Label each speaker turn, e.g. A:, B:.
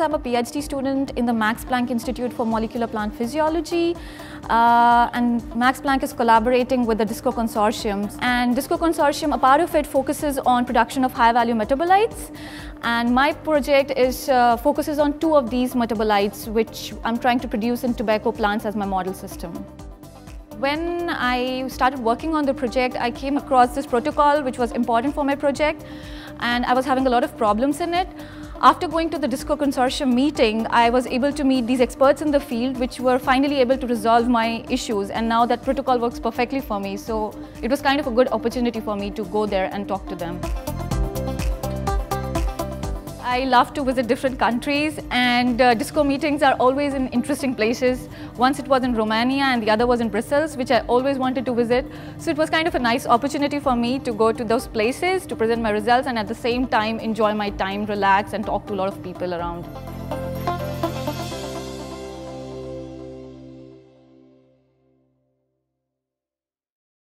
A: I'm a PhD student in the Max Planck Institute for Molecular Plant Physiology. Uh, and Max Planck is collaborating with the DISCO Consortium. And DISCO Consortium, a part of it focuses on production of high-value metabolites. And my project is uh, focuses on two of these metabolites, which I'm trying to produce in tobacco plants as my model system. When I started working on the project, I came across this protocol which was important for my project and I was having a lot of problems in it. After going to the DISCO consortium meeting, I was able to meet these experts in the field which were finally able to resolve my issues and now that protocol works perfectly for me. So it was kind of a good opportunity for me to go there and talk to them. I love to visit different countries and uh, disco meetings are always in interesting places. Once it was in Romania and the other was in Brussels, which I always wanted to visit. So it was kind of a nice opportunity for me to go to those places to present my results and at the same time enjoy my time, relax and talk to a lot of people around.